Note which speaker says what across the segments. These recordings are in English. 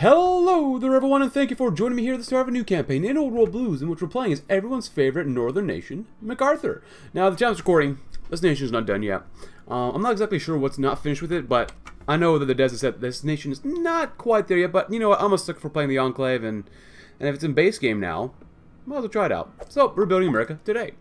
Speaker 1: Hello there everyone and thank you for joining me here at the start of a new campaign in Old World Blues in which we're playing as everyone's favorite northern nation, MacArthur. Now the time's recording, this nation is not done yet. Uh, I'm not exactly sure what's not finished with it, but I know that the desert said this nation is not quite there yet, but you know what, I'm a sucker for playing the Enclave and, and if it's in base game now, might as well try it out. So, we're building America today.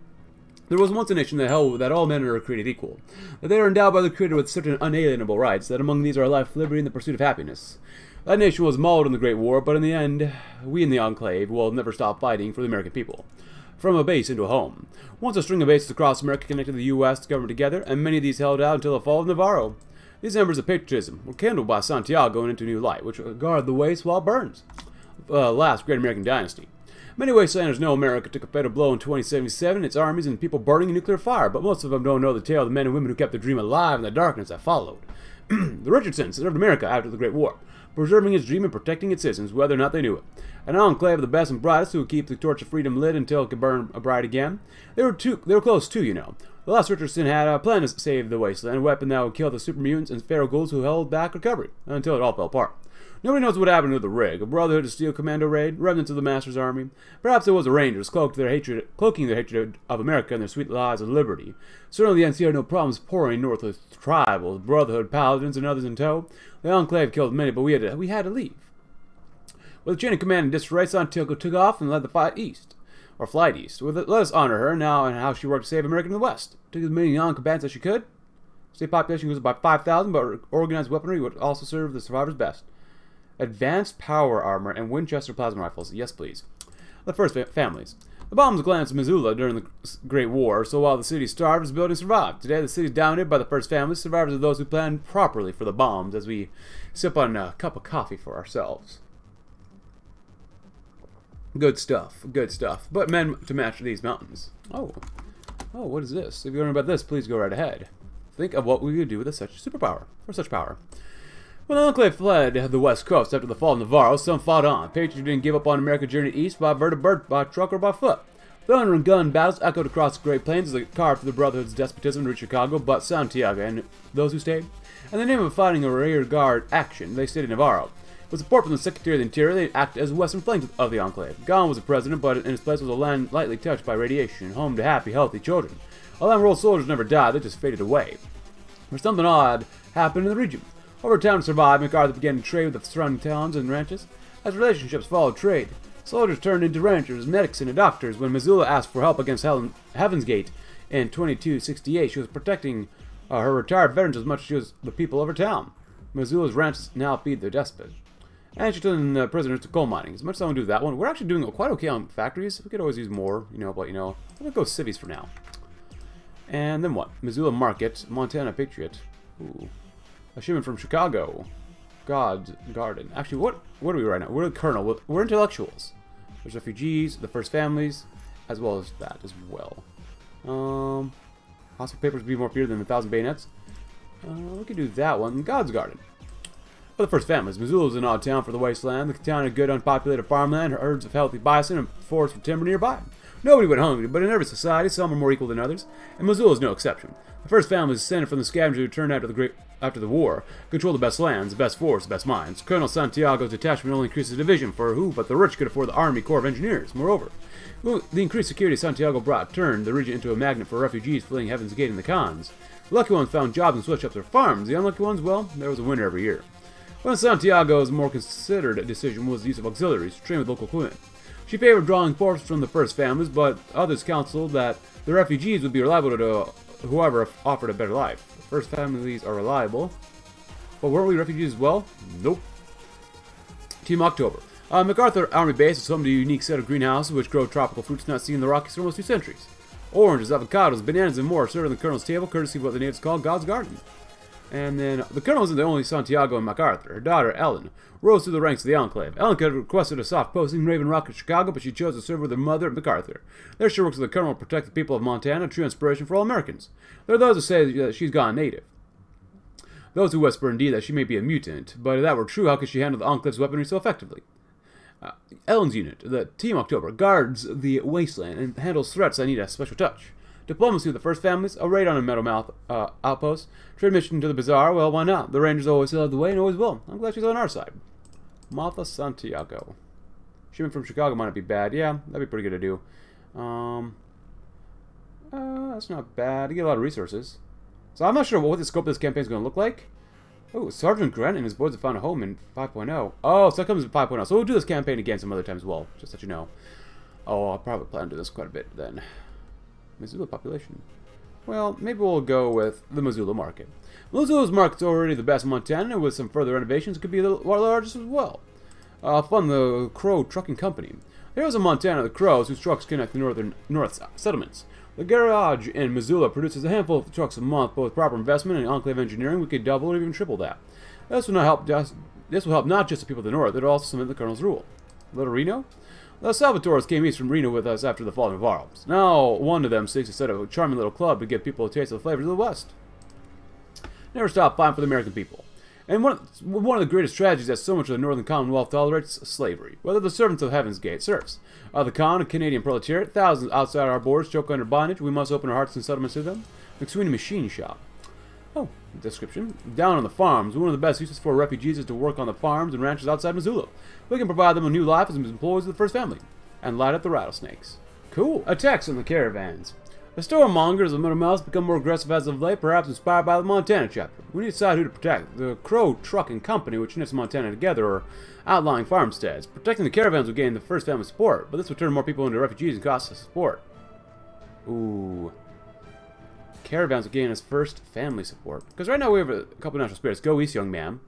Speaker 1: There was once a nation that held that all men are created equal, that they are endowed by the Creator with certain unalienable rights, that among these are life, liberty, and the pursuit of happiness. That nation was mauled in the Great War, but in the end, we in the Enclave will never stop fighting for the American people. From a base into a home. Once a string of bases across America connected the U.S. government together, and many of these held out until the fall of Navarro. These embers of patriotism were kindled by Santiago and into new light, which guard the waste while it burns. Uh, last great American dynasty. Many wastelanders know America took a fatal blow in 2077, its armies and people burning in nuclear fire, but most of them don't know the tale of the men and women who kept the dream alive in the darkness that followed. the Richardsons served America after the Great War, preserving its dream and protecting its citizens, whether or not they knew it. An enclave of the best and brightest who would keep the torch of freedom lit until it could burn bright again. They were too, they were close too, you know. The last Richardson had uh, a plan to save the wasteland, a weapon that would kill the super mutants and feral ghouls who held back recovery, until it all fell apart. Nobody knows what happened to the rig, a Brotherhood of Steel commando raid, remnants of the Master's army. Perhaps it was the Rangers, cloaked their hatred, cloaking their hatred of America and their sweet lies of liberty. Certainly the NC had no problems pouring north with tribals, Brotherhood, Paladins, and others in tow. The Enclave killed many, but we had to, we had to leave. With the chain of command in disarray, Santiago took off and led the fight east, or flight east. With it, let us honor her now and how she worked to save America in the West. Took as many non-combatants as she could. State population was about 5,000, but organized weaponry would also serve the survivors best. Advanced power armor and Winchester plasma rifles. Yes, please. The first families. The bombs glanced Missoula during the Great War, so while the city starved, its building survived. Today, the city is dominated by the first families, survivors are those who planned properly for the bombs, as we sip on a cup of coffee for ourselves. Good stuff, good stuff. But men to match these mountains. Oh, oh, what is this? If you learn about this, please go right ahead. Think of what we could do with such superpower, or such power. When the Enclave fled the west coast after the fall of Navarro, some fought on. Patriots didn't give up on America journeyed east by vertibird, by truck, or by foot. Thunder and gun battles echoed across the Great Plains as they car for the Brotherhood's despotism to reach Chicago, but Santiago and those who stayed. In the name of fighting a rear guard action, they stayed in Navarro. With support from the Secretary of the Interior, they acted as western flank of the Enclave. Gone was the president, but in his place was a land lightly touched by radiation, home to happy, healthy children. Although enrolled soldiers never died, they just faded away. For something odd happened in the region. Over time to survive, MacArthur began to trade with the surrounding towns and ranches. As relationships followed trade, soldiers turned into ranchers, medics, and doctors. When Missoula asked for help against Helen, Heaven's Gate in 2268, she was protecting uh, her retired veterans as much as she was the people of her town. Missoula's ranches now feed their despot. And she turned uh, prisoners to coal mining. As much as I want to do that one, we're actually doing quite okay on factories. We could always use more, you know, but, you know, I'm going to go civies for now. And then what? Missoula Market, Montana Patriot. Ooh. A shipment from Chicago. God's Garden. Actually, what what are we right now? We're the Colonel. We're intellectuals. There's refugees, the first families, as well as that as well. Um, hospital papers would be more feared than a thousand bayonets. Uh, we could do that one. God's Garden. For the first families, Missoula is an odd town for the wasteland. The town had good unpopulated farmland, herds of healthy bison, and forests for timber nearby. Nobody went hungry, but in every society, some are more equal than others, and Missoula is no exception. The first families descended from the scavengers who turned after the great after the war, Control the best lands, the best forests, the best mines. Colonel Santiago's detachment only increased the division, for who but the rich could afford the Army Corps of Engineers? Moreover, the increased security Santiago brought turned the region into a magnet for refugees fleeing Heaven's Gate and the Khans. The lucky ones found jobs and switched up their farms. The unlucky ones, well, there was a winter every year. One of Santiago's more considered decision was the use of auxiliaries, trained with local equipment. She favored drawing forces from the first families, but others counseled that the refugees would be reliable to whoever offered a better life. First families are reliable. But weren't we refugees as well? Nope. Team October. Uh, MacArthur Army Base is home to a unique set of greenhouses which grow tropical fruits not seen in the Rockies for almost two centuries. Oranges, avocados, bananas, and more served on the Colonel's table, courtesy of what the natives call God's Garden. And then the colonel isn't the only Santiago and MacArthur. Her daughter, Ellen, rose through the ranks of the Enclave. Ellen could have requested a soft posting in Raven Rock in Chicago, but she chose to serve with her mother at MacArthur. There she works with the colonel to protect the people of Montana, a true inspiration for all Americans. There are those who say that she's gone native. Those who whisper indeed that she may be a mutant, but if that were true, how could she handle the Enclave's weaponry so effectively? Uh, Ellen's unit, the Team October, guards the wasteland and handles threats that need a special touch. Diplomacy with the first families, a raid on a Meadowmouth uh, outpost, trade mission to the bazaar, well, why not? The Rangers always led the way and always will. I'm glad she's on our side. Martha Santiago. Shipment from Chicago might not be bad. Yeah, that'd be pretty good to do. Um, uh, that's not bad. You get a lot of resources. So I'm not sure what the scope of this campaign is going to look like. Oh, Sergeant Grant and his boys have found a home in 5.0. Oh, so that comes in 5.0. So we'll do this campaign again some other time as well, just to let you know. Oh, I'll probably plan to do this quite a bit then. Missoula population. Well, maybe we'll go with the Missoula market. Missoula's market's already the best in Montana, with some further renovations, it could be the largest as well. Uh, fund the Crow Trucking Company. Here's a Montana, the Crows, whose trucks connect the northern north settlements. The garage in Missoula produces a handful of trucks a month, but with proper investment and enclave engineering, we could double or even triple that. This will not help just this will help not just the people of the north, will also cement the colonel's rule. Little Reno? The Salvatores came east from Reno with us after the fall of arms. Now one of them seeks to set up a charming little club to give people a taste of the flavors of the West. Never stop fighting for the American people. And one of, one of the greatest tragedies that so much of the Northern Commonwealth tolerates slavery, whether the servants of Heaven's Gate serfs. Uh, the con, a Canadian proletariat, thousands outside our borders choke under bondage. We must open our hearts and settlements to them. McSweeney Machine Shop. Oh, description. Down on the farms, one of the best uses for refugees is to work on the farms and ranches outside Missoula. We can provide them a new life as employees of the first family. And light up the rattlesnakes. Cool. Attacks on the caravans. The Stormmongers of Middle Mouse become more aggressive as of late, perhaps inspired by the Montana chapter. We need to decide who to protect. The Crow Trucking Company, which knits Montana together, or outlying farmsteads. Protecting the caravans will gain the first family support, but this will turn more people into refugees and cost us support. Ooh. Caravans will gain us first family support. Because right now we have a couple national spirits. Go East, young man.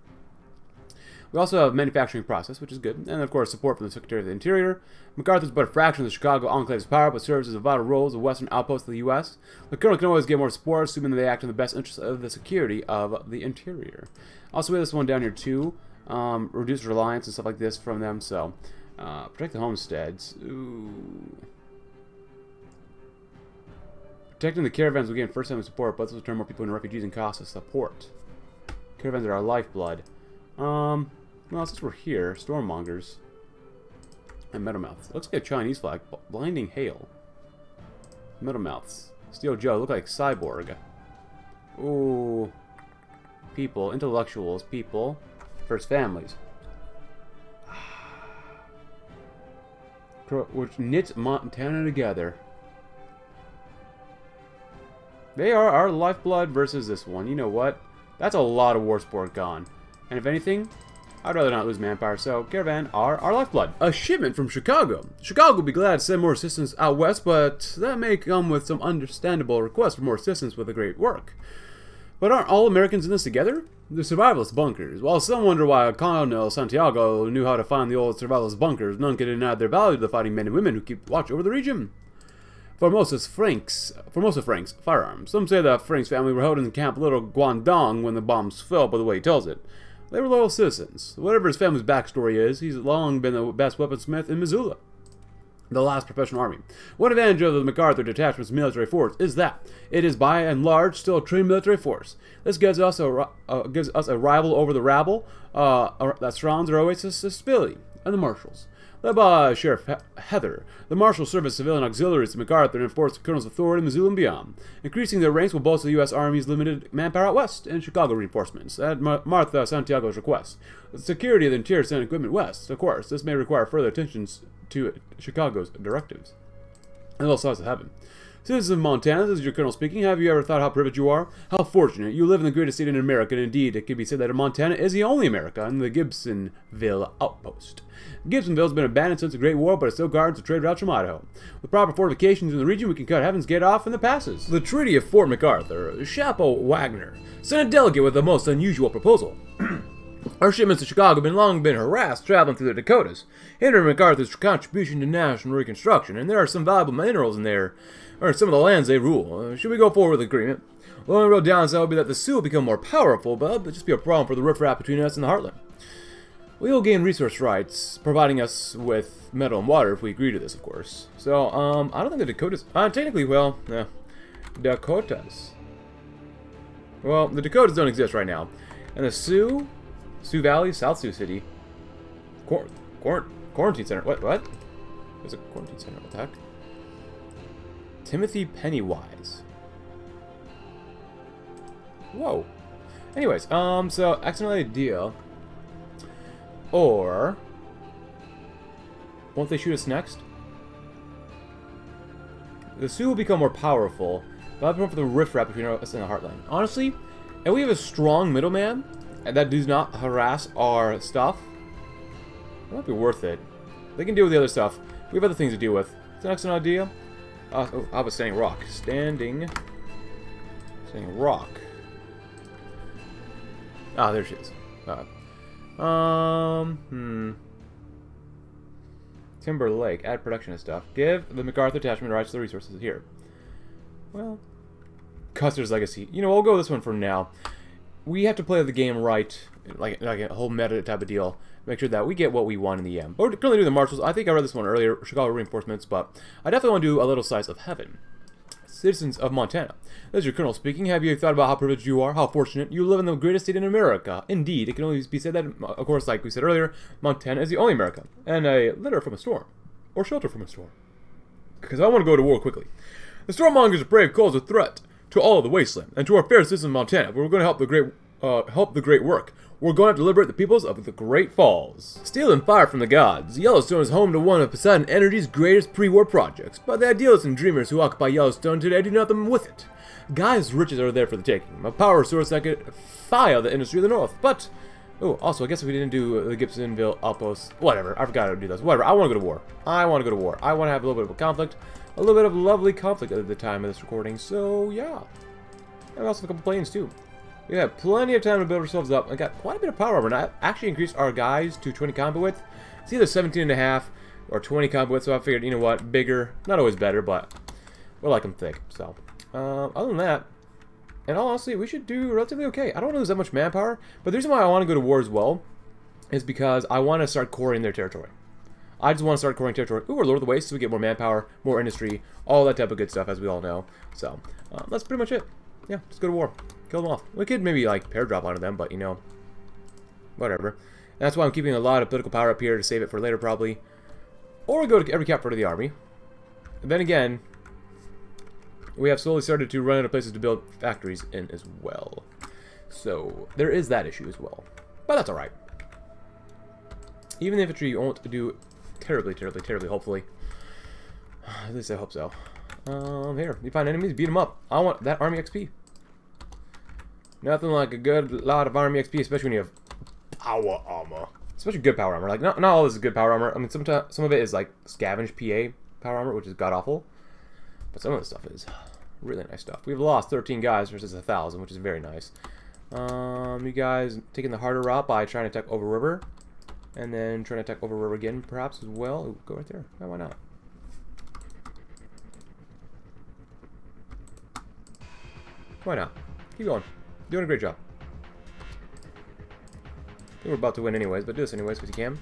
Speaker 1: We also have manufacturing process, which is good, and of course support from the Secretary of the Interior. MacArthur's but a fraction of the Chicago Enclave's power, but serves as a vital role as a western outpost of the U.S. The Colonel can always get more support, assuming that they act in the best interest of the security of the Interior. Also, we have this one down here too. Um, reduce reliance and stuff like this from them, so uh, protect the homesteads. Ooh. Protecting the caravans will gain first-time support, but this will turn more people into refugees and cost us support. Caravans are our lifeblood. Um, well, since we're here, Stormmongers and Meadowmouths. Looks like a Chinese flag. Blinding Hail. Meadowmouths. Steel Joe. Look like Cyborg. Ooh. People. Intellectuals. People. First families. Which knits Montana together. They are our lifeblood versus this one. You know what? That's a lot of war sport gone. And if anything, I'd rather not lose manpower, so Caravan are our lifeblood. A shipment from Chicago. Chicago will be glad to send more assistance out west, but that may come with some understandable requests for more assistance with the great work. But aren't all Americans in this together? The survivalist bunkers. While some wonder why Colonel Santiago knew how to find the old survivalist bunkers, none can deny their value to the fighting men and women who keep watch over the region. Formosa's Franks, Formosa Franks, firearms. Some say the Franks family were held in Camp Little Guangdong when the bombs fell, by the way he tells it. They were loyal citizens. Whatever his family's backstory is, he's long been the best weaponsmith in Missoula. The last professional army. One advantage of the MacArthur detachment's military force is that it is by and large still a trained military force. This gives us a uh, gives us a rival over the rabble uh, that surrounds our oasis of stability and the marshals led by Sheriff Heather. The Marshal Service civilian auxiliaries to MacArthur enforce the Colonel's authority in Missoula and beyond. Increasing their ranks will bolster the U.S. Army's limited manpower out west and Chicago reinforcements at Mar Martha Santiago's request. The security of the interior sent equipment west. Of course, this may require further attention to Chicago's directives. And all sides of heaven. Citizens of Montana, this is your colonel speaking. Have you ever thought how privileged you are? How fortunate. You live in the greatest state in America, and indeed, it can be said that Montana is the only America in the Gibsonville outpost. Gibsonville has been abandoned since the Great War, but it still guards the trade routes from Idaho. With proper fortifications in the region, we can cut Heaven's Gate off in the passes. The Treaty of Fort MacArthur, Chapo Wagner, sent a delegate with a most unusual proposal. Our shipments to Chicago have been long been harassed traveling through the Dakotas, hindering MacArthur's contribution to national reconstruction, and there are some valuable minerals in there, or some of the lands they rule. Uh, should we go forward with the agreement? The only real downside would be that the Sioux will become more powerful, but it'll just be a problem for the riffraff between us and the Heartland. We will gain resource rights, providing us with metal and water if we agree to this, of course. So, um, I don't think the Dakotas... Uh, technically, well, yeah. Dakotas. Well, the Dakotas don't exist right now. And the Sioux, Sioux Valley, South Sioux City, Quar Quar Quarantine Center. What? What? There's a quarantine center. Heck? Timothy Pennywise. Whoa. Anyways, um, so accidentally deal Or... Won't they shoot us next? The Sioux will become more powerful, but I'll for the riffraff between us and the Heartland. Honestly, if we have a strong middleman that does not harass our stuff, it might be worth it. They can deal with the other stuff. We have other things to deal with. That an excellent idea? Uh, oh, how about standing rock? Standing... Standing rock. Ah, there she is. Uh, um, hmm. Timber Lake. Add production and stuff. Give the MacArthur attachment rights to the resources here. Well, Custer's Legacy. You know, I'll go this one for now. We have to play the game right, like, like a whole meta type of deal. Make sure that we get what we want in the end. We're currently doing the Marshals. I think I read this one earlier, Chicago Reinforcements, but I definitely want to do a little slice of heaven. Citizens of Montana. This is your colonel speaking. Have you thought about how privileged you are? How fortunate? You live in the greatest state in America. Indeed, it can only be said that, of course, like we said earlier, Montana is the only America. And a litter from a storm. Or shelter from a storm. Because I want to go to war quickly. The Stormmonger's brave calls a threat to all of the wasteland, and to our fair citizens of Montana. We're going to help the great, uh, help the great work. We're going to liberate the peoples of the Great Falls. Stealing fire from the gods, Yellowstone is home to one of Poseidon Energy's greatest pre-war projects, but the idealists and dreamers who occupy Yellowstone today do nothing with it. Gaia's riches are there for the taking, a power source that could fire the industry of the North, but... Oh, also, I guess if we didn't do the Gibsonville outpost, whatever, I forgot how to do this. Whatever, I want to go to war. I want to go to war. I want to have a little bit of a conflict, a little bit of lovely conflict at the time of this recording, so yeah. And we also have a couple planes, too. We have plenty of time to build ourselves up. I got quite a bit of power armor. And I actually increased our guys to 20 combat width. It's either 17 and a half or 20 combat width. So I figured, you know what, bigger, not always better, but we like them thick. So uh, other than that, and honestly, we should do relatively okay. I don't want to lose that much manpower, but the reason why I want to go to war as well is because I want to start coring their territory. I just want to start coring territory. Ooh, we're Lord of the Waste, so we get more manpower, more industry, all that type of good stuff, as we all know. So, uh, that's pretty much it. Yeah, just go to war. Kill them off. We could maybe, like, pair drop onto them, but, you know, whatever. And that's why I'm keeping a lot of political power up here to save it for later, probably. Or go to every capital of the army. And then again, we have slowly started to run out of places to build factories in as well. So, there is that issue as well. But that's alright. Even the infantry won't do terribly, terribly, terribly, hopefully. At least I hope so. Um, here, you find enemies, beat them up. I want that army XP. Nothing like a good lot of army XP, especially when you have power armor. Especially good power armor. Like, not, not all this is good power armor. I mean, sometimes some of it is like scavenge PA power armor, which is god-awful. But some of the stuff is really nice stuff. We've lost 13 guys versus a 1,000, which is very nice. Um, you guys taking the harder route by trying to attack over river. And then trying to attack over river again, perhaps, as well. Ooh, go right there. Yeah, why not? Why not? Keep going. Doing a great job. We're about to win anyways, but do this anyways because you can.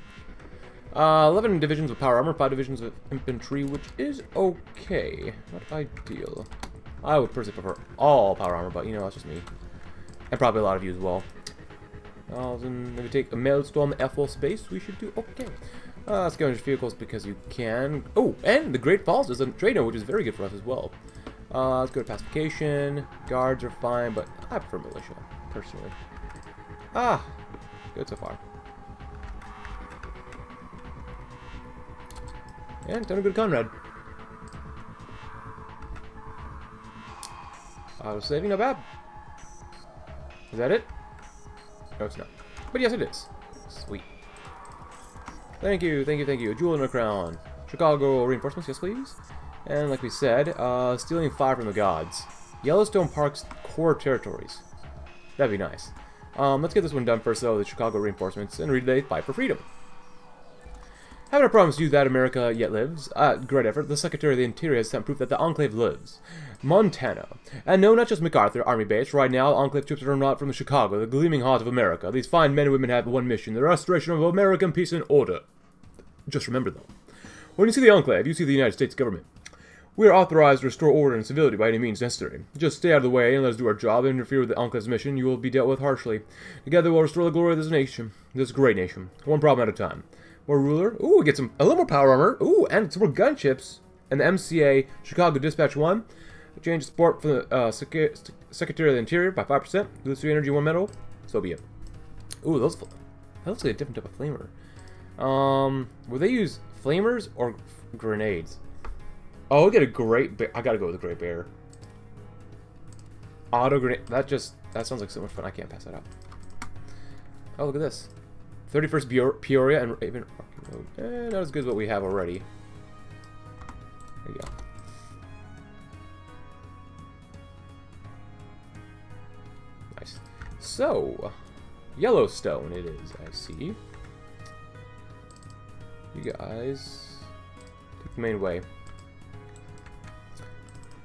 Speaker 1: Uh, 11 divisions of power armor, 5 divisions of infantry, which is okay. Not ideal. I would personally prefer all power armor, but you know, that's just me. And probably a lot of you as well. Thousand, if we take a Maelstrom F space, we should do okay. Uh, into vehicles because you can. Oh, and the Great Falls is a trader, which is very good for us as well. Uh, let's go to pacification. Guards are fine, but I prefer militia, personally. Ah, good so far. And done a good Conrad. I was saving not bad. Is that it? No, it's not. But yes, it is. Sweet. Thank you, thank you, thank you. A jewel in a crown. Chicago reinforcements, yes please. And like we said, uh, stealing fire from the gods. Yellowstone Park's core territories. That'd be nice. Um, let's get this one done first, though, the Chicago reinforcements, and the fight for freedom. Haven't I promised you that America yet lives? Uh, great effort. The Secretary of the Interior has sent proof that the Enclave lives. Montana. And no, not just MacArthur Army Base. Right now, Enclave troops are not from Chicago, the gleaming heart of America. These fine men and women have one mission, the restoration of American peace and order. Just remember, though. When you see the Enclave, you see the United States government. We are authorized to restore order and civility by any means necessary. Just stay out of the way and let us do our job. and Interfere with the Enclave's mission, you will be dealt with harshly. Together we'll restore the glory of this nation, this great nation. One problem at a time. More ruler. Ooh, get some a little more power armor. Ooh, and some more gunships. And the MCA Chicago Dispatch 1. Change the support for the uh, Secretary of the Interior by 5%. Lose 3 energy, 1 metal. So be it. Ooh, those
Speaker 2: That looks like a different type of flamer. Um, will they use flamers or grenades? Oh, we get a great bear. I gotta go with a great bear. Auto grenade. That just that sounds like so much fun. I can't pass that up. Oh, look at this. 31st Peoria and Raven. Eh, not as good as what we have already. There you go. Nice. So, Yellowstone it is, I see. You guys take the main way.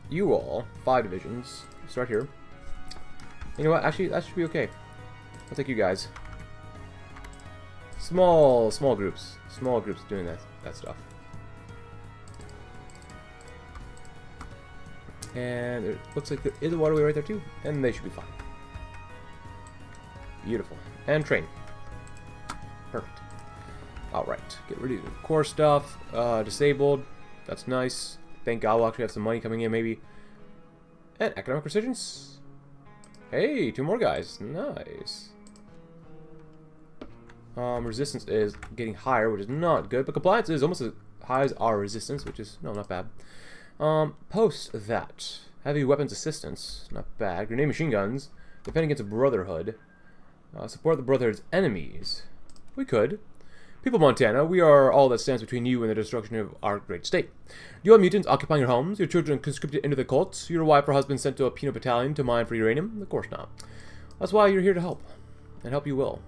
Speaker 2: You all, five divisions. Start here. You know what? Actually, that should be okay. I'll take you guys. Small, small groups. Small groups doing that, that stuff. And it looks like there is a waterway right there too. And they should be fine. Beautiful. And train. Perfect. Alright. Get rid of the core stuff. Uh, disabled. That's nice. Thank God we'll actually have some money coming in maybe. And economic resurgence. Hey, two more guys. Nice. Um, resistance is getting higher, which is not good, but compliance is almost as high as our resistance, which is, no, not bad. Um, post that. Heavy weapons assistance, not bad. Grenade machine guns, defend against a Brotherhood. Uh, support the Brotherhood's enemies. We could. People of Montana, we are all that stands between you and the destruction of our great state. You have mutants occupying your homes, your children conscripted into the cults, your wife or husband sent to a penal battalion to mine for uranium? Of course not. That's why you're here to help. And help you will.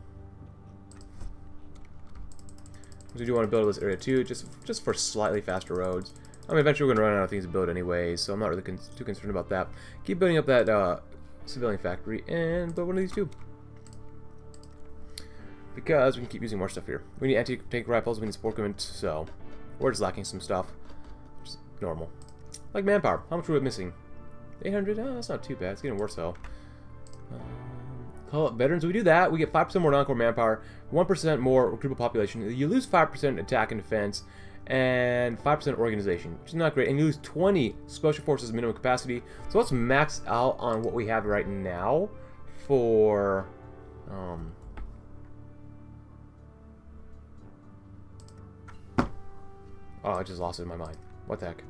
Speaker 2: We do want to build this area too, just just for slightly faster roads. I mean, eventually we're going to run out of things to build anyway, so I'm not really con too concerned about that. Keep building up that uh, civilian factory and build one of these too. Because we can keep using more stuff here. We need anti-tank rifles, we need support equipment, so we're just lacking some stuff. Just normal. Like manpower. How much are we missing? 800? Oh, that's not too bad. It's getting worse though. Um, veterans. We do that. We get 5% more non-core manpower, 1% more recruitable population. You lose 5% attack and defense, and 5% organization, which is not great. And you lose 20 special forces minimum capacity. So let's max out on what we have right now for... Um, Oh, I just lost it in my mind. What the heck?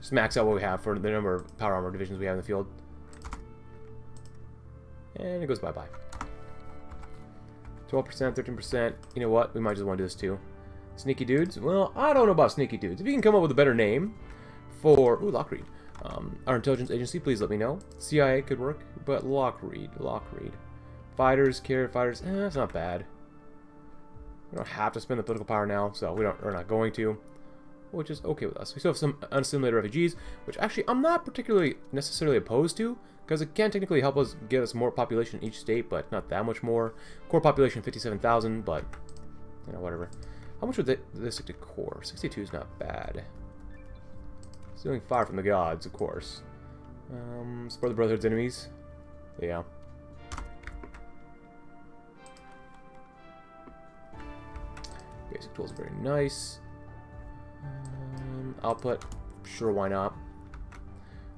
Speaker 2: Just max out what we have for the number of power armor divisions we have in the field. And it goes bye-bye. 12%, 13%. You know what? We might just want to do this too. Sneaky dudes? Well, I don't know about sneaky dudes. If you can come up with a better name for... Ooh, Lockreed. Um, our intelligence agency, please let me know. CIA could work, but Lockreed, Lockreed. Fighters, carrier fighters, eh, that's not bad. We don't have to spend the political power now, so we don't, we're not going to. Which is okay with us. We still have some unassimilated refugees, which actually I'm not particularly necessarily opposed to, because it can technically help us get us more population in each state, but not that much more. Core population 57,000, but, you know, whatever. How much would they, this stick to core? 62 is not bad. Stealing fire from the gods, of course. Um, support the Brotherhood's enemies. Yeah. Basic tools are very nice. Um, output, sure, why not?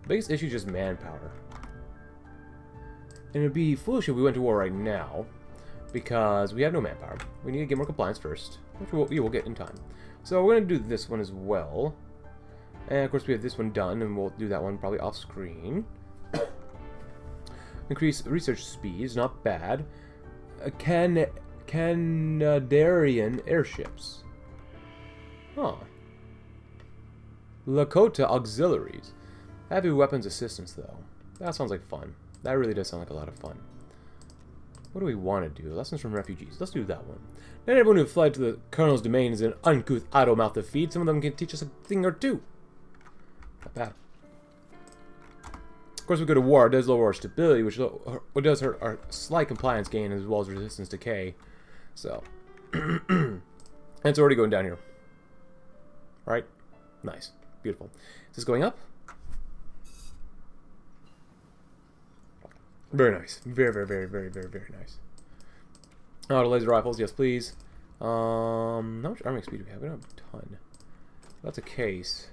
Speaker 2: Biggest issue is just manpower. And it would be foolish if we went to war right now, because we have no manpower. We need to get more compliance first, which we'll, we will get in time. So we're going to do this one as well. And of course we have this one done, and we'll do that one probably off screen. Increase research speeds, not bad. Uh, can Canadarian airships. Huh. Lakota auxiliaries. Heavy weapons assistance, though. That sounds like fun. That really does sound like a lot of fun. What do we want to do? Lessons from refugees. Let's do that one. Not everyone who fled to the colonel's domain is an uncouth, idle mouth to feed. Some of them can teach us a thing or two. Not bad. Of course, we go to war. It does lower our stability, which does hurt our slight compliance gain as well as resistance decay. So, it's already going down here. Right? Nice. Beautiful. Is this going up? Very nice. Very, very, very, very, very, very nice. The laser rifles. Yes, please. Um, how much arming speed do we have? We don't have a ton. That's a case.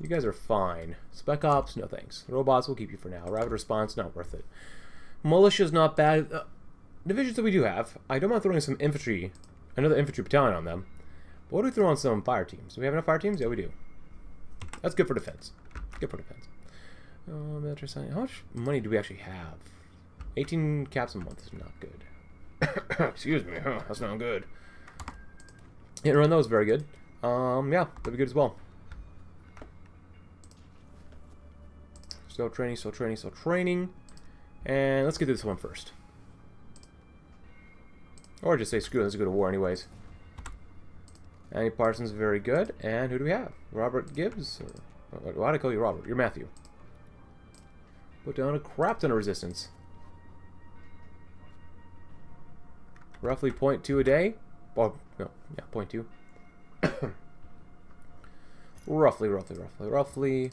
Speaker 2: You guys are fine. Spec Ops, no thanks. Robots will keep you for now. Rapid response, not worth it. Militia's not bad. Uh, divisions that we do have, I don't mind throwing some infantry, another infantry battalion on them. But what do we throw on some fire teams? Do we have enough fire teams? Yeah, we do. That's good for defense. Good for defense. Uh, military sign. How much money do we actually have? 18 caps a month is not good. Excuse me. Huh, that's not good. Hit and run those very good. Um, yeah, that'd be good as well. Still training, still training, still training. And let's get to this one first. Or just say screw it, let's go to war anyways. Annie Parsons, very good. And who do we have? Robert Gibbs? Or, oh, why do I call you Robert? You're Matthew. Put down a crap ton of resistance. Roughly 0.2 a day. Oh, no, yeah, 0.2. roughly, roughly, roughly, roughly.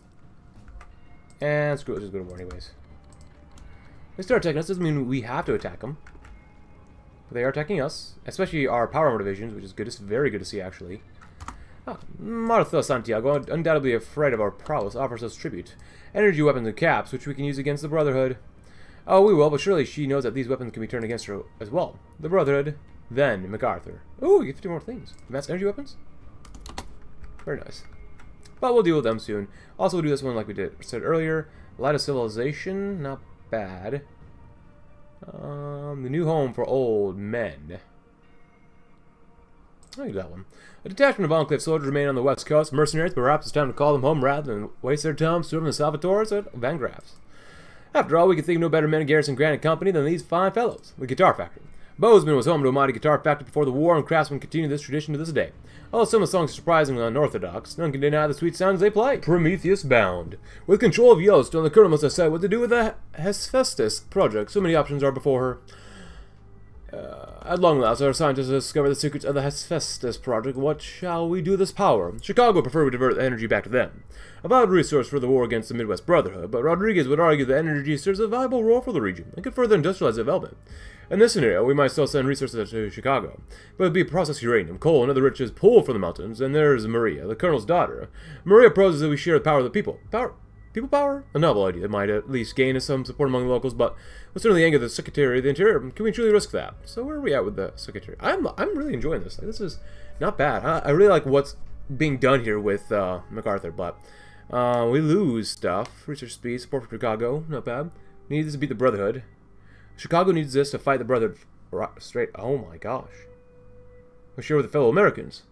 Speaker 2: And screw it, just go to war anyways. They start attacking us, doesn't mean we have to attack them. But they are attacking us, especially our power armor divisions, which is good. It's very good to see, actually. Ah, Martha Santiago, undoubtedly afraid of our prowess, offers us tribute. Energy weapons and caps, which we can use against the Brotherhood. Oh, we will, but surely she knows that these weapons can be turned against her as well. The Brotherhood, then MacArthur. Ooh, we get 50 more things. Advanced energy weapons? Very nice. But we'll deal with them soon. Also, we'll do this one like we did said earlier. Light of Civilization, not bad. Um, the new home for old men. I like that one. A detachment of Enclave soldiers remain on the west coast. Mercenaries, perhaps it's time to call them home rather than waste their time serving the Salvatores at Van. After all, we could think of no better men in Garrison Grant and Company than these fine fellows, the Guitar Factory. Bozeman was home to a mighty guitar factory before the war, and craftsmen continue this tradition to this day. Of the songs are surprisingly unorthodox, none can deny the sweet sounds they play. Prometheus Bound. With control of Yellowstone, the colonel must decide what to do with the Hephaestus project. So many options are before her. Uh, at long last, our scientists have discovered the secrets of the Hephaestus project. What shall we do with this power? Chicago prefer we divert the energy back to them. A vital resource for the war against the Midwest Brotherhood, but Rodriguez would argue that energy serves a viable role for the region and could further industrialize development. In this scenario, we might still send resources to Chicago, but it would be processed uranium, coal, and other riches pulled from the mountains, and there's Maria, the colonel's daughter. Maria proposes that we share the power of the people. Power? People power? A novel idea that might at least gain some support among the locals, but would certainly anger of the Secretary of the Interior. Can we truly risk that? So where are we at with the Secretary? I'm I'm really enjoying this. Like this is not bad. I, I really like what's being done here with uh, MacArthur, but uh, we lose stuff. Research speed, support for Chicago, not bad. We need this to beat the Brotherhood. Chicago needs this to fight the Brotherhood straight. Oh my gosh. We share with the fellow Americans.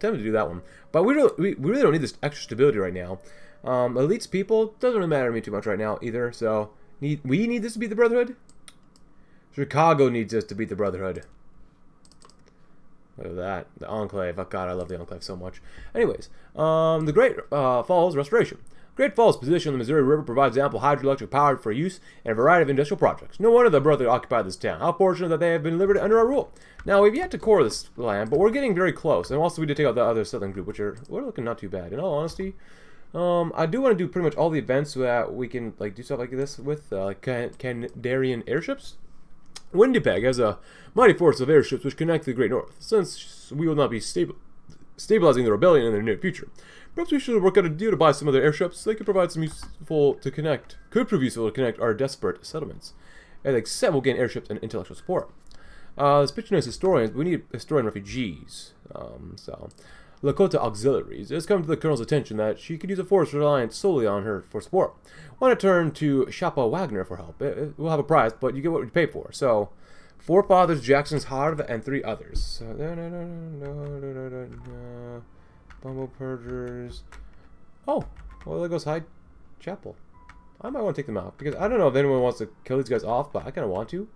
Speaker 2: Time to do that one. But we, don't, we, we really don't need this extra stability right now. Um, elites people doesn't really matter to me too much right now either. So need we need this to beat the Brotherhood. Chicago needs this to beat the Brotherhood. Look at that, the Enclave. Oh God, I love the Enclave so much. Anyways, um, the Great uh, Falls Restoration. Great Falls' position on the Missouri River provides ample hydroelectric power for use in a variety of industrial projects. No wonder the Brotherhood occupied this town. How fortunate that they have been delivered under our rule. Now, we've yet to core this land, but we're getting very close. And also, we did take out the other southern group, which are we're looking not too bad. In all honesty, um, I do want to do pretty much all the events so that we can like do stuff like this with uh, like Kandarian airships. Winnipeg has a mighty force of airships which connect the Great North. Since we will not be stable stabilizing the rebellion in the near future. Perhaps we should work out a deal to buy some other airships. They could provide some useful to connect, could prove useful to connect our desperate settlements. And like said, we'll gain airships and intellectual support. Uh, this picture knows historians, we need historian refugees. Um, so, Lakota Auxiliaries. It has come to the Colonel's attention that she could use a force reliant solely on her for support. Want to turn to Shapa Wagner for help. It, it, we'll have a prize, but you get what you pay for. So, four fathers, Jackson's Harv, and three others. So, Bumble Purgers. Oh, well, there goes Hyde Chapel. I might want to take them out because I don't know if anyone wants to kill these guys off, but I kind of want to.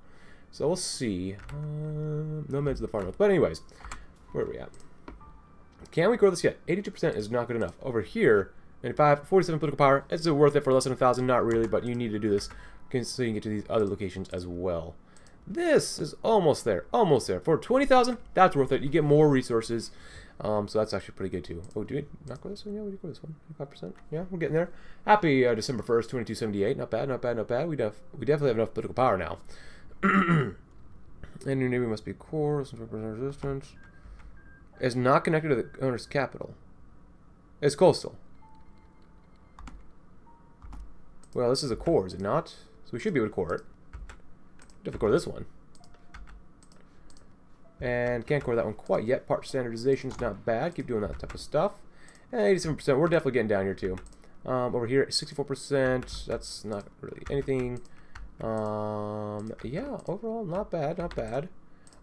Speaker 2: So we'll see. Uh, no meds to the far north. But anyways, where are we at? Can we grow this yet? 82% is not good enough. Over here, 95, 47 political power. Is it worth it for less than a thousand? Not really, but you need to do this so you can get to these other locations as well. This is almost there, almost there. For 20,000, that's worth it. You get more resources. Um, so that's actually pretty good too. Oh, do we not go this one? Yeah, we go this one. 5%. Yeah, we're getting there. Happy uh, December 1st, 2278. Not bad, not bad, not bad. We, def we definitely have enough political power now. and your navy must be core, some resistance. It's not connected to the owner's capital. It's coastal. Well, this is a core, is it not? So we should be able to core it. Definitely core this one. And can't core that one quite yet. Part standardization is not bad. Keep doing that type of stuff. And 87%. We're definitely getting down here too. Um, over here, 64%. That's not really anything. Um, yeah, overall, not bad, not bad.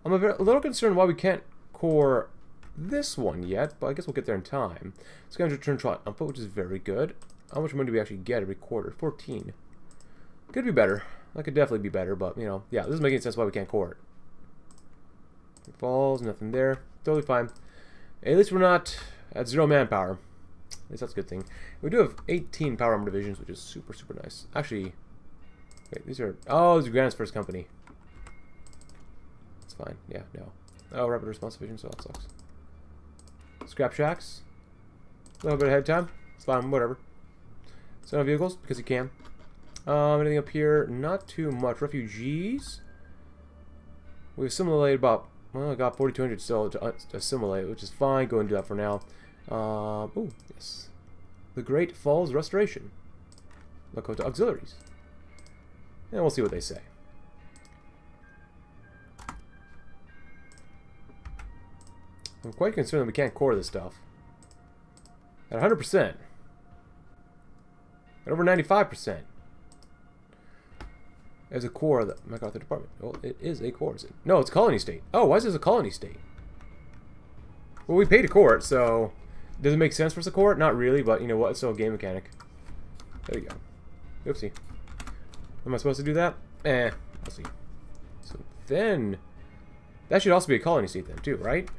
Speaker 2: I'm a, a little concerned why we can't core this one yet, but I guess we'll get there in time. To return trot output, which is very good. How much money do we actually get every quarter? 14. Could be better. That could definitely be better, but, you know, yeah, this is making sense why we can't core it. It falls, nothing there. Totally fine. At least we're not at zero manpower. At least that's a good thing. We do have 18 power armor divisions, which is super, super nice. Actually, wait, these are... Oh, these are Granite's first company. It's fine. Yeah, no. Oh, rapid response division, so that sucks. Scrap shacks. A little bit ahead of time. Fine, whatever. On vehicles, because you can. Um, anything up here? Not too much. Refugees. We've assimilated about, well, I got 4,200 still to, uh, assimilate, which is fine. Go and do that for now. Um, oh, yes. The Great Falls Restoration. Lakota Auxiliaries. And we'll see what they say. I'm quite concerned that we can't core this stuff. At 100%. At over 95%. As a core of the MacArthur Department. Well, it is a core, is it? No, it's colony state. Oh, why is this a colony state? Well, we paid core it, so... Does it make sense for us to core? Not really, but you know what? It's still a game mechanic. There you go. Oopsie. Am I supposed to do that? Eh, we'll see. So then... That should also be a colony state then, too, right?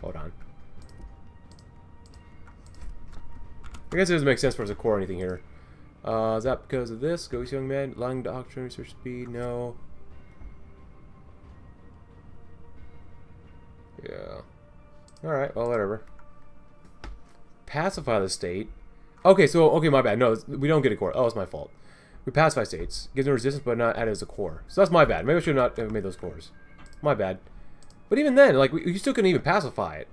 Speaker 2: Hold on. I guess it doesn't make sense for us to core anything here. Uh, is that because of this? Ghost young man, lung doctrine, research speed, no. Yeah. Alright, well, whatever. Pacify the state. Okay, so, okay, my bad. No, we don't get a core. Oh, it's my fault. We pacify states. Gives them resistance, but not add as a core. So that's my bad. Maybe I should not have made those cores. My bad. But even then, like, you still couldn't even pacify it.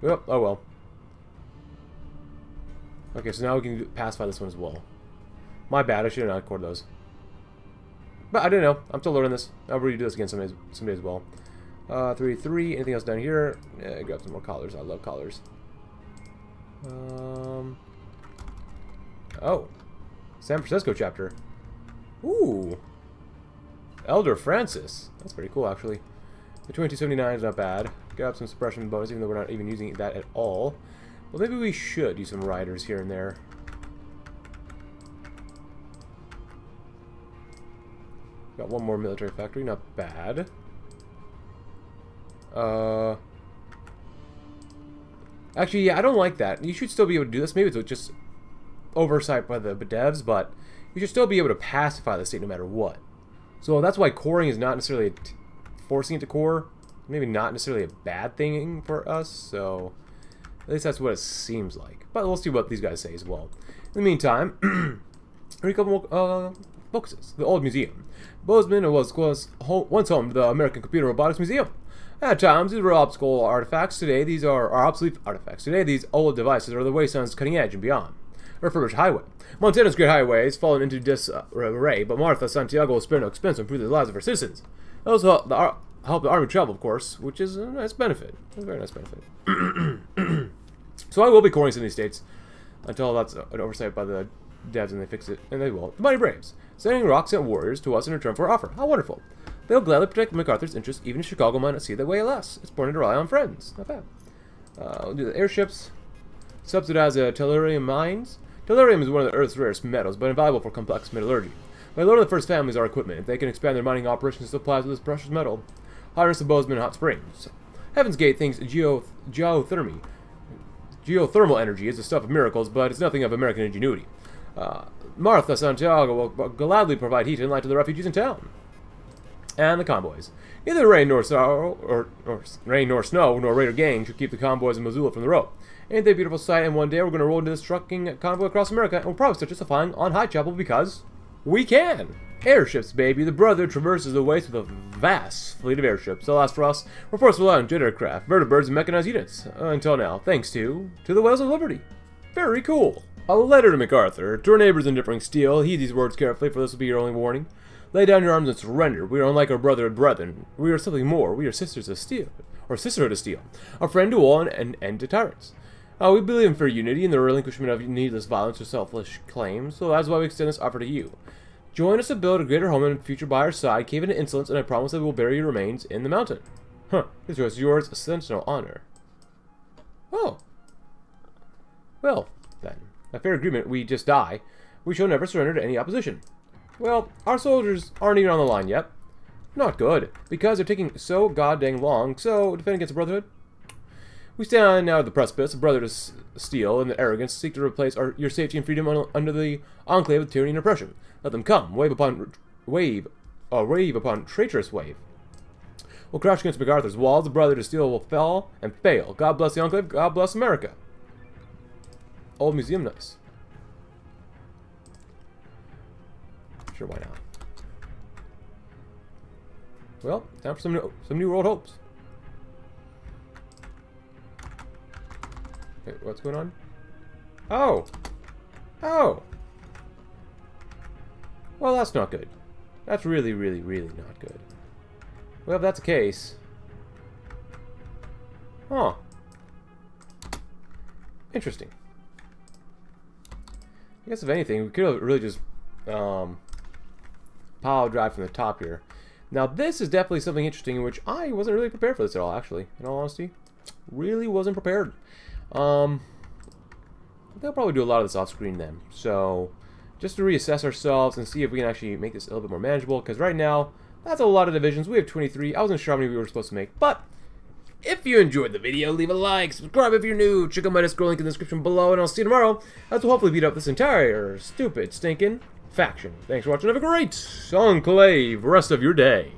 Speaker 2: Well, oh well. Okay, so now we can pacify this one as well. My bad, I should have not recorded those. But I don't know. I'm still learning this. I'll redo this again someday, someday as well. Uh, 3, 3. Anything else down here? Yeah, grab some more collars. I love collars. Um. Oh. San Francisco chapter. Ooh. Elder Francis. That's pretty cool, actually. The 2279 is not bad. Grab some suppression bonus, even though we're not even using that at all. Well, maybe we should use some riders here and there. Got one more military factory, not bad. Uh... Actually, yeah, I don't like that. You should still be able to do this. Maybe it's just oversight by the devs, but you should still be able to pacify the state no matter what. So that's why coring is not necessarily forcing it to core. Maybe not necessarily a bad thing for us, so at least that's what it seems like. But we'll see what these guys say as well. In the meantime, more uh, focuses. The old museum. Bozeman was, once home to the American Computer Robotics Museum. At times, these were obscure artifacts. Today, these are, are obsolete artifacts. Today, these old devices are the wasteland's cutting edge and beyond. Refurbished highway. Montana's great highways fallen into disarray, but Martha Santiago will spare no expense to improve the lives of her citizens. Also, help the, help the army travel, of course, which is a nice benefit. A very nice benefit. so I will be coring these states until that's an oversight by the devs and they fix it, and they will. The Mighty Braves, sending rocks and warriors to us in return for our offer. How wonderful. They'll gladly protect MacArthur's interests, even if Chicago might not see that way less. It's born to rely on friends. Not bad. Uh, we'll do the airships. Subsidize the tellurium mines. Tellurium is one of the Earth's rarest metals, but invaluable for complex metallurgy. By lord of the first families are equipment, they can expand their mining operations to supplies with this precious metal. Highness of Bozeman Hot Springs. Heaven's Gate thinks geo geothermy, geothermal energy is the stuff of miracles, but it's nothing of American ingenuity. Uh, Martha Santiago will gladly provide heat and light to the refugees in town. And the convoys. Neither rain nor sorrow, or, or rain nor snow, nor raider gang should keep the convoys in Missoula from the road. Ain't they a beautiful sight? And one day we're going to roll into this trucking convoy across America, and we'll probably start justifying on Whitechapel because we can. Airships, baby. The brother traverses the waste with a vast fleet of airships. Alas for us, we're forced to rely on jet aircraft, vertibirds, and mechanized units. Until now, thanks to to the Whales of Liberty. Very cool. A letter to MacArthur. To our neighbors in differing steel, heed these words carefully, for this will be your only warning. Lay down your arms and surrender. We are unlike our brother and brethren. We are something more. We are sisters of steel, or sisterhood of steel. A friend to all and an end to tyrants. Uh, we believe in fair unity and the relinquishment of needless violence or selfish claims, so that's why we extend this offer to you. Join us to build a greater home and future by our side, cave into insolence, and I promise that we will bury your remains in the mountain. Huh, this was yours, a sentinel honor. Oh. Well, then, a fair agreement, we just die. We shall never surrender to any opposition. Well, our soldiers aren't even on the line yet. Not good, because they're taking so goddamn long, so defend against the Brotherhood? We stand now at the precipice, a Brotherhood of Steel and the arrogance seek to replace our, your safety and freedom un, under the enclave of tyranny and oppression. Let them come, wave upon wave, uh, wave upon traitorous wave. We'll crash against MacArthur's walls, the Brotherhood of Steel will fall and fail. God bless the enclave, God bless America. Old museum nice. Sure, why not? Well, time for some new, some new world hopes. Wait, what's going on? Oh! Oh! Well, that's not good. That's really, really, really not good. Well, if that's the case... Huh. Interesting. I guess if anything, we could have really just um, power drive from the top here. Now, this is definitely something interesting in which I wasn't really prepared for this at all, actually, in all honesty. Really wasn't prepared. Um, they'll probably do a lot of this off screen then. So, just to reassess ourselves and see if we can actually make this a little bit more manageable. Because right now, that's a lot of divisions. We have 23. I wasn't sure how many we were supposed to make. But, if you enjoyed the video, leave a like, subscribe if you're new, check out my Discord link in the description below, and I'll see you tomorrow as we'll hopefully beat up this entire stupid, stinking faction. Thanks for watching. Have a great Enclave rest of your day.